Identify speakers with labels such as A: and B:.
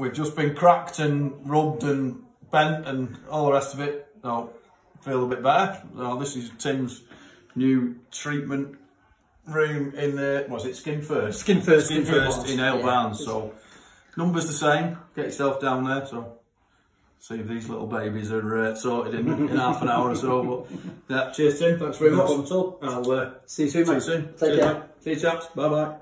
A: we've just been cracked and rubbed and bent and all the rest of it. So feel a bit better. So this is Tim's new treatment room in the was it Skin First?
B: Skin First,
A: Skin,
B: Skin
A: First in Hale
B: yeah.
A: So numbers the same. Get yourself down there. So see if these little babies are uh, sorted in, in half an hour or so. But yeah, cheers Tim. Thanks very much.
B: problem.
A: I'll uh,
B: See you soon,
A: see you soon.
B: Take
A: Cheers,
B: care.
A: mate. See you chaps. Bye bye.